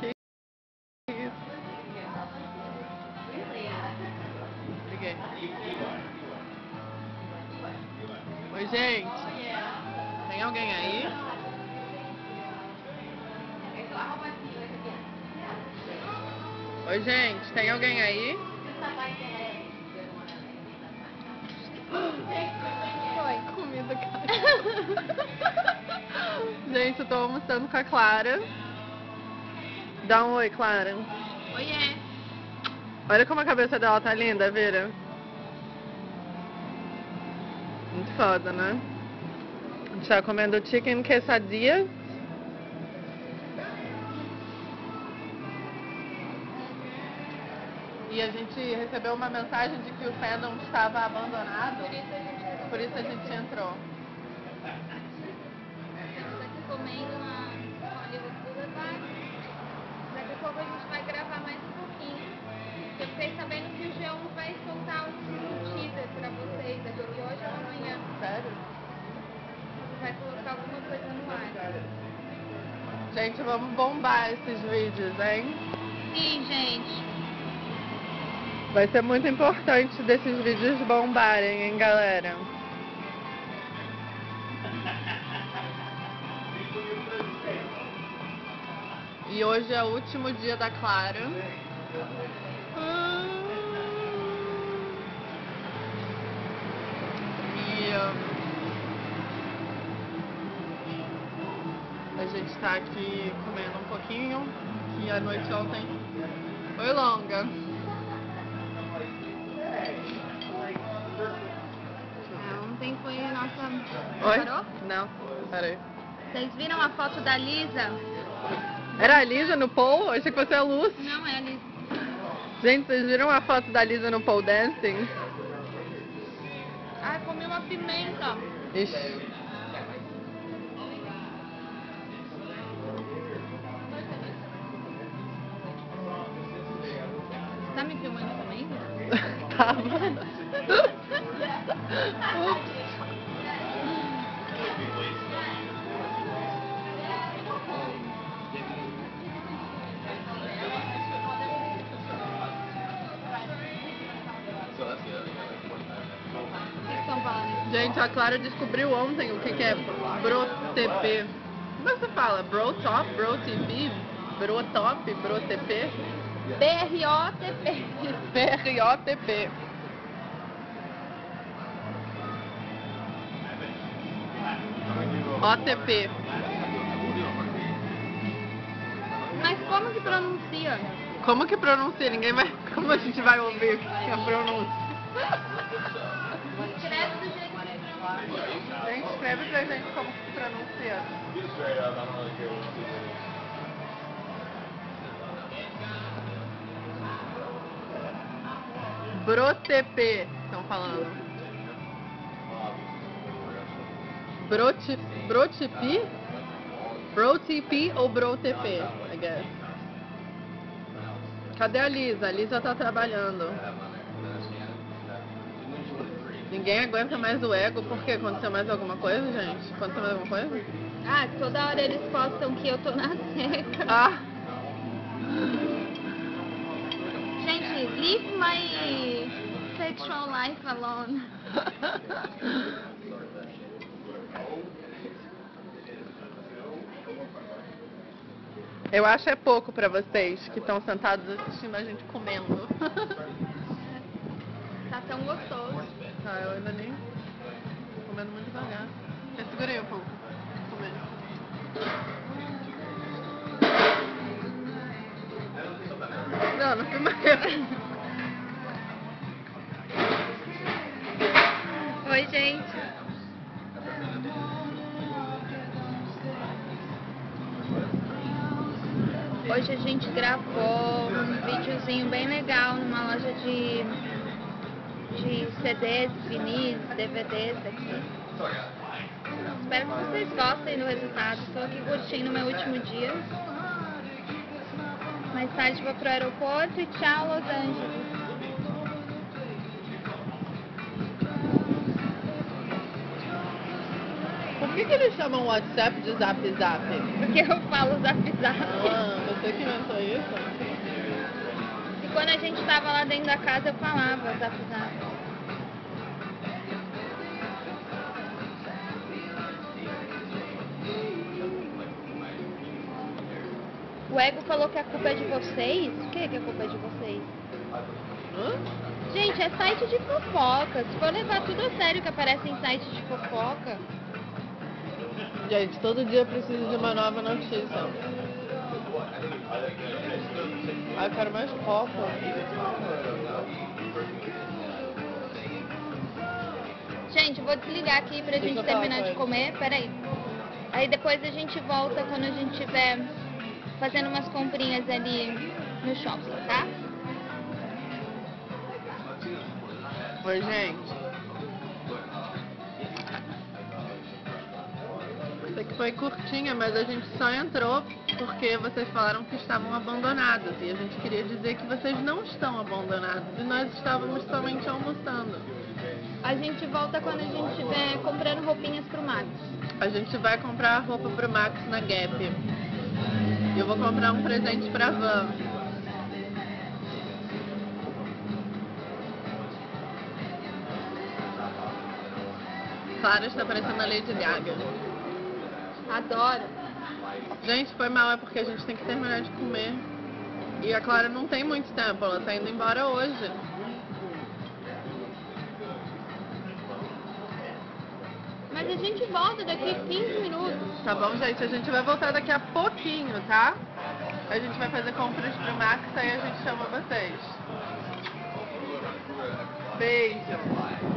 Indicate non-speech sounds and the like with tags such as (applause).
que isso. Liguei. Oi, gente. Tem alguém aí? Oi, gente. Tem alguém aí? Foi. Comida cara. (laughs) gente, eu tô almoçando com a Clara. Dá um oi, Clara. Oiê. Olha como a cabeça dela tá linda, vira. Muito foda, né? A gente tá comendo chicken quesadilla. E a gente recebeu uma mensagem de que o fandom estava abandonado. Por isso a gente entrou. Estamos aqui comendo na Daqui a gente vai gravar mais um pouquinho. Eu fiquei sabendo que o G1 vai soltar um teaser pra vocês aqui hoje ou amanhã. Sério? Vai colocar alguma coisa no ar. Gente, vamos bombar esses vídeos, hein? Sim, gente. Vai ser muito importante desses vídeos bombarem, hein, galera? E hoje é o último dia da Clara. E hum, a gente tá aqui comendo um pouquinho, que a noite ontem foi longa. Ontem foi a nossa. Oi? Parou? Não, peraí. Vocês viram a foto da Lisa? Era a Lisa no pole? Achei que fosse a Luz. Não, é a Lisa. Gente, vocês viram a foto da Lisa no pole dancing? Ah, comi uma pimenta. Ixi. Você tá me filmando também? (laughs) Tava. (laughs) O Gente, a Clara descobriu ontem o que, que é BroTP. Como é que você fala? BroTop, BroTP, BroTop, BroTP? B-R-O-T-P. BROTP. OTP. Mas como que pronuncia? Como que pronuncia? Ninguém vai. (laughs) Como a gente vai ouvir a pronúncia? Escreve do jeito que pronuncia. Gente, escreve pra gente como que pronuncia. BroTP, estão falando. BroTP? BroTP ou BroTP, I guess. Cadê a Lisa? A Lisa tá trabalhando. Ninguém aguenta mais o ego, porque aconteceu mais alguma coisa, gente? Aconteceu mais alguma coisa? Ah, toda hora eles postam que eu tô na seca. Ah! Gente, leave my sexual life alone. Eu acho é pouco pra vocês que estão sentados assistindo a gente comendo. Tá tão gostoso. Ah, eu ainda nem. Tô comendo muito devagar. Eu segurei um pouco. Comendo. Não, não filma eu. Oi, gente. Hoje a gente gravou um videozinho bem legal numa loja de, de CDs, vinis, DVDs aqui. Espero que vocês gostem do resultado. Estou aqui curtindo meu último dia. Mais tarde vou pro aeroporto e tchau, Los Angeles. Por que, que eles chamam o WhatsApp de Zap Zap? Porque eu falo zap zap. Ah, você muito. E quando a gente tava lá dentro da casa, eu falava, zap zap. O Ego falou que a culpa é de vocês. O que, que a culpa é de vocês? Hã? Gente, é site de fofoca. Se for levar tudo a sério que aparece em site de fofoca. Gente, todo dia eu preciso de uma nova notícia. Ai, eu quero mais copo. Gente, vou desligar aqui pra Deixa gente terminar de comer. Peraí. Aí depois a gente volta quando a gente estiver fazendo umas comprinhas ali no shopping, tá? Oi, gente. Foi curtinha, mas a gente só entrou porque vocês falaram que estavam abandonados. E a gente queria dizer que vocês não estão abandonados. E nós estávamos somente almoçando. A gente volta quando a gente estiver comprando roupinhas pro Max. A gente vai comprar roupa pro Max na Gap. E eu vou comprar um presente pra Van. Clara está parecendo a Lady Gaga. Adoro. Gente, foi mal, é porque a gente tem que terminar de comer. E a Clara não tem muito tempo, ela tá indo embora hoje. Mas a gente volta daqui 15 minutos. Tá bom, gente? A gente vai voltar daqui a pouquinho, tá? A gente vai fazer compras pro Max, aí a gente chama vocês. Beijo.